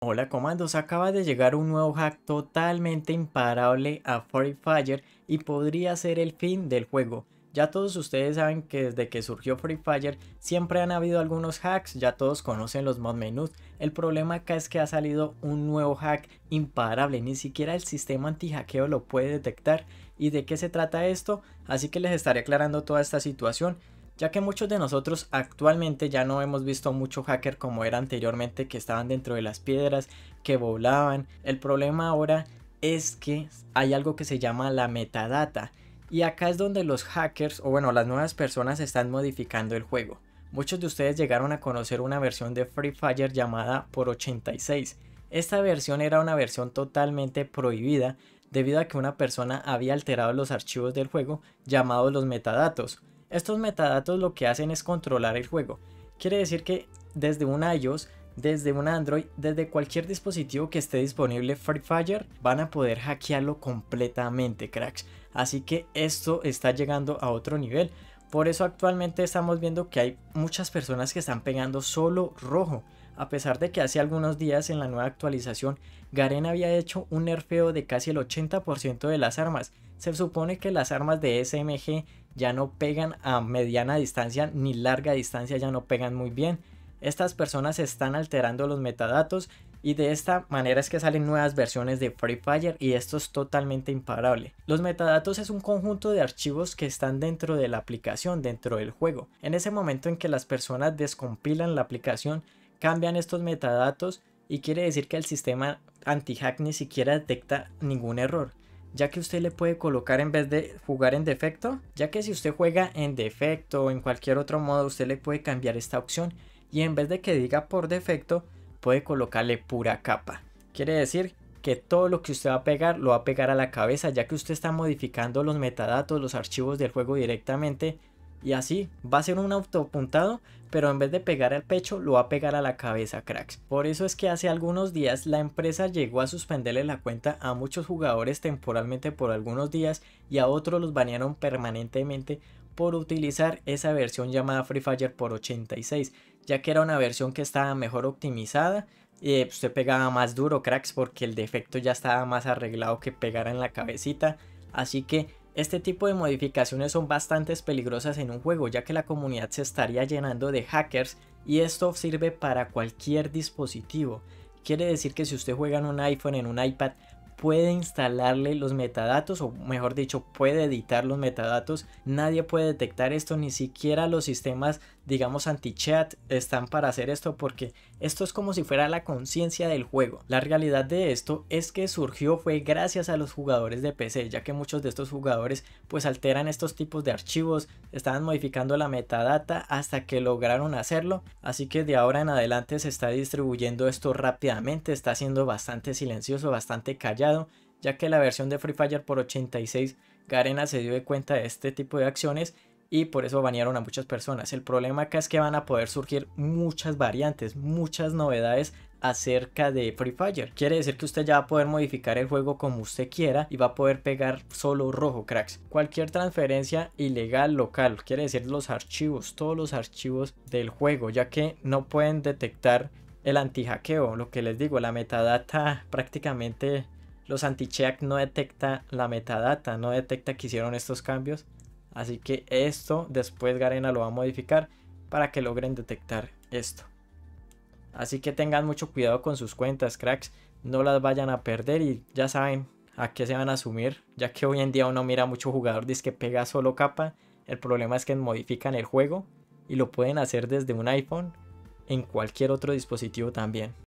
Hola comandos, acaba de llegar un nuevo hack totalmente imparable a Free Fire y podría ser el fin del juego. Ya todos ustedes saben que desde que surgió Free Fire siempre han habido algunos hacks, ya todos conocen los mod menús. El problema acá es que ha salido un nuevo hack imparable, ni siquiera el sistema anti-hackeo lo puede detectar. ¿Y de qué se trata esto? Así que les estaré aclarando toda esta situación ya que muchos de nosotros actualmente ya no hemos visto mucho hacker como era anteriormente que estaban dentro de las piedras, que volaban. El problema ahora es que hay algo que se llama la metadata y acá es donde los hackers o bueno las nuevas personas están modificando el juego. Muchos de ustedes llegaron a conocer una versión de Free Fire llamada por 86. Esta versión era una versión totalmente prohibida debido a que una persona había alterado los archivos del juego llamados los metadatos estos metadatos lo que hacen es controlar el juego. Quiere decir que desde un iOS, desde un Android, desde cualquier dispositivo que esté disponible Free Fire, van a poder hackearlo completamente, cracks. Así que esto está llegando a otro nivel. Por eso actualmente estamos viendo que hay muchas personas que están pegando solo rojo. A pesar de que hace algunos días en la nueva actualización, Garen había hecho un nerfeo de casi el 80% de las armas. Se supone que las armas de SMG ya no pegan a mediana distancia ni larga distancia, ya no pegan muy bien. Estas personas están alterando los metadatos y de esta manera es que salen nuevas versiones de Free Fire y esto es totalmente imparable. Los metadatos es un conjunto de archivos que están dentro de la aplicación, dentro del juego. En ese momento en que las personas descompilan la aplicación, cambian estos metadatos y quiere decir que el sistema anti-hack ni siquiera detecta ningún error ya que usted le puede colocar en vez de jugar en defecto, ya que si usted juega en defecto o en cualquier otro modo, usted le puede cambiar esta opción y en vez de que diga por defecto, puede colocarle pura capa. Quiere decir que todo lo que usted va a pegar lo va a pegar a la cabeza, ya que usted está modificando los metadatos, los archivos del juego directamente y así va a ser un autopuntado, pero en vez de pegar al pecho, lo va a pegar a la cabeza, cracks. Por eso es que hace algunos días la empresa llegó a suspenderle la cuenta a muchos jugadores temporalmente por algunos días y a otros los banearon permanentemente por utilizar esa versión llamada Free Fire por 86, ya que era una versión que estaba mejor optimizada, y pues, usted pegaba más duro, cracks, porque el defecto ya estaba más arreglado que pegar en la cabecita. Así que este tipo de modificaciones son bastante peligrosas en un juego ya que la comunidad se estaría llenando de hackers y esto sirve para cualquier dispositivo. Quiere decir que si usted juega en un iPhone, en un iPad, puede instalarle los metadatos o mejor dicho puede editar los metadatos. Nadie puede detectar esto ni siquiera los sistemas digamos anti-chat están para hacer esto porque esto es como si fuera la conciencia del juego. La realidad de esto es que surgió fue gracias a los jugadores de PC ya que muchos de estos jugadores pues alteran estos tipos de archivos estaban modificando la metadata hasta que lograron hacerlo. Así que de ahora en adelante se está distribuyendo esto rápidamente está siendo bastante silencioso bastante callado ya que la versión de Free Fire por 86 Garena se dio de cuenta de este tipo de acciones y por eso banearon a muchas personas. El problema acá es que van a poder surgir muchas variantes, muchas novedades acerca de Free Fire. Quiere decir que usted ya va a poder modificar el juego como usted quiera y va a poder pegar solo rojo, cracks. Cualquier transferencia ilegal local, quiere decir los archivos, todos los archivos del juego, ya que no pueden detectar el anti-hackeo, lo que les digo, la metadata prácticamente los anti-check no detecta la metadata, no detecta que hicieron estos cambios. Así que esto después Garena lo va a modificar para que logren detectar esto. Así que tengan mucho cuidado con sus cuentas, cracks. No las vayan a perder y ya saben a qué se van a asumir. Ya que hoy en día uno mira mucho jugador dice que pega solo capa. El problema es que modifican el juego y lo pueden hacer desde un iPhone en cualquier otro dispositivo también.